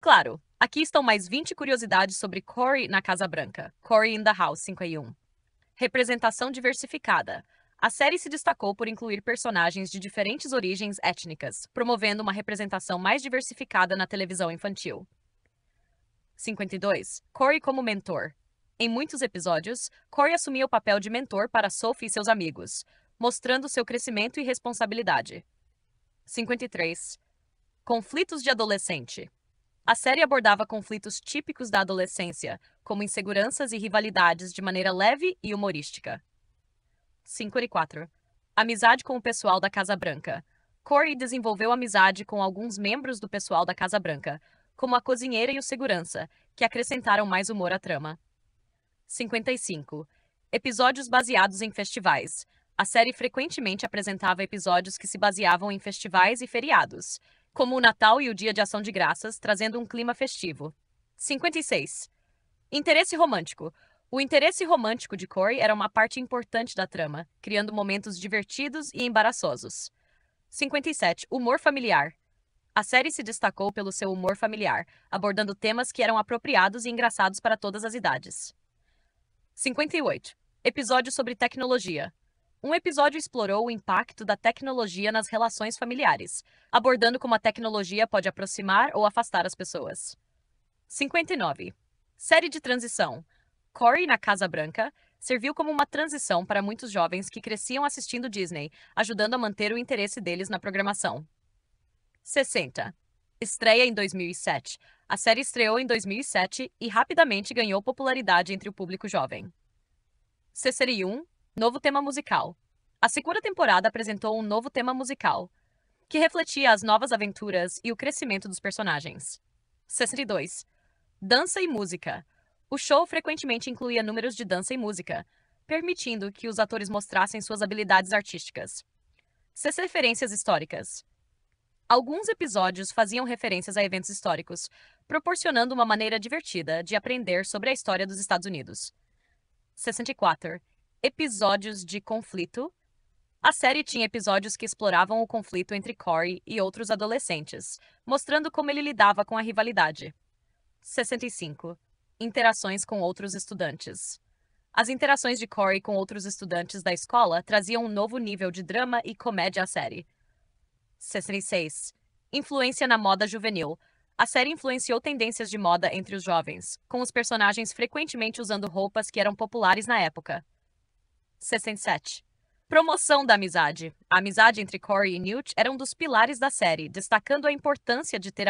Claro, aqui estão mais 20 curiosidades sobre Corey na Casa Branca. Corey in the House 5 e 1. Representação diversificada. A série se destacou por incluir personagens de diferentes origens étnicas, promovendo uma representação mais diversificada na televisão infantil. 52. Corey como mentor. Em muitos episódios, Corey assumia o papel de mentor para Sophie e seus amigos, mostrando seu crescimento e responsabilidade. 53. Conflitos de adolescente. A série abordava conflitos típicos da adolescência, como inseguranças e rivalidades de maneira leve e humorística. 54. Amizade com o pessoal da Casa Branca. Corey desenvolveu amizade com alguns membros do pessoal da Casa Branca, como a cozinheira e o segurança, que acrescentaram mais humor à trama. 55. Episódios baseados em festivais. A série frequentemente apresentava episódios que se baseavam em festivais e feriados, como o Natal e o Dia de Ação de Graças, trazendo um clima festivo. 56. Interesse romântico. O interesse romântico de Corey era uma parte importante da trama, criando momentos divertidos e embaraçosos. 57. Humor familiar. A série se destacou pelo seu humor familiar, abordando temas que eram apropriados e engraçados para todas as idades. 58. Episódio sobre tecnologia. Um episódio explorou o impacto da tecnologia nas relações familiares, abordando como a tecnologia pode aproximar ou afastar as pessoas. 59. Série de transição. Corey na Casa Branca serviu como uma transição para muitos jovens que cresciam assistindo Disney, ajudando a manter o interesse deles na programação. 60. Estreia em 2007. A série estreou em 2007 e rapidamente ganhou popularidade entre o público jovem. 61. Novo tema musical. A segunda temporada apresentou um novo tema musical, que refletia as novas aventuras e o crescimento dos personagens. 62. Dança e música. O show frequentemente incluía números de dança e música, permitindo que os atores mostrassem suas habilidades artísticas. Suas referências históricas. Alguns episódios faziam referências a eventos históricos, proporcionando uma maneira divertida de aprender sobre a história dos Estados Unidos. 64. Episódios de conflito. A série tinha episódios que exploravam o conflito entre Corey e outros adolescentes, mostrando como ele lidava com a rivalidade. 65 interações com outros estudantes. As interações de Corey com outros estudantes da escola traziam um novo nível de drama e comédia à série. 66. Influência na moda juvenil. A série influenciou tendências de moda entre os jovens, com os personagens frequentemente usando roupas que eram populares na época. 67. Promoção da amizade. A amizade entre Corey e Newt era um dos pilares da série, destacando a importância de ter